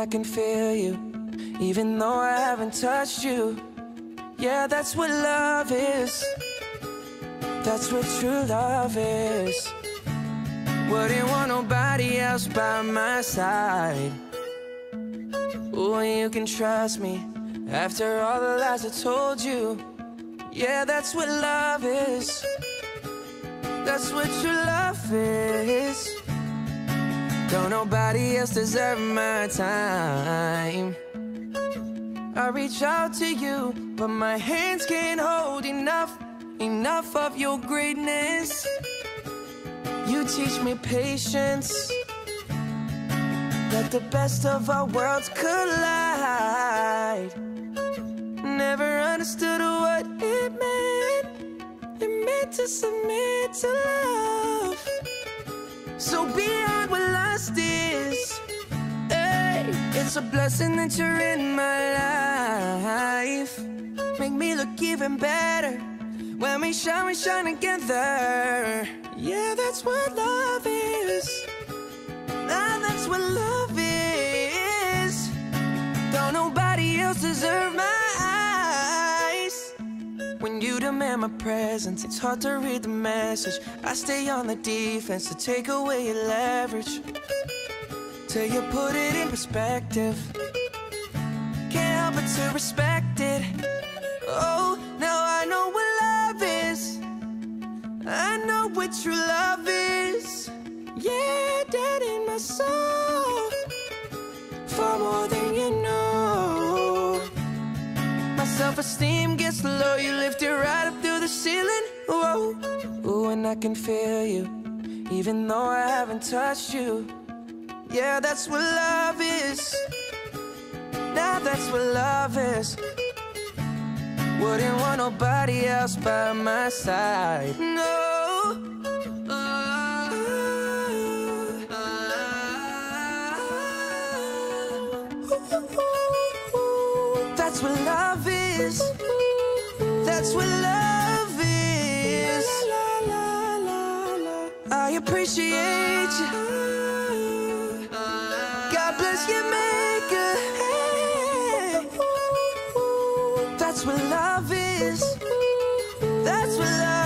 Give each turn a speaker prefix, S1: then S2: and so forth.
S1: I can feel you, even though I haven't touched you. Yeah, that's what love is. That's what true love is. Wouldn't want nobody else by my side. Oh, you can trust me after all the lies I told you. Yeah, that's what love is. That's what true love. Don't nobody else deserve my time. I reach out to you, but my hands can't hold enough, enough of your greatness. You teach me patience. that the best of our worlds collide. Never understood what it meant. It meant to submit to love. So beyond hey, it's a blessing that you're in my life. Make me look even better when we shine, we shine together. Yeah, that's what love is. You demand my presence, it's hard to read the message. I stay on the defense to take away your leverage. Till you put it in perspective. Can't help but to respect it. Oh, now I know what love is. I know what true love is. Yeah, dead in my soul. Far more than self-esteem gets low. You lift it right up through the ceiling. Whoa, ooh, and I can feel you, even though I haven't touched you. Yeah, that's what love is. Now that's what love is. Wouldn't want nobody else by my side. No. That's what love is is. That's what love is. I appreciate you. God bless your maker. That's what love is. That's what love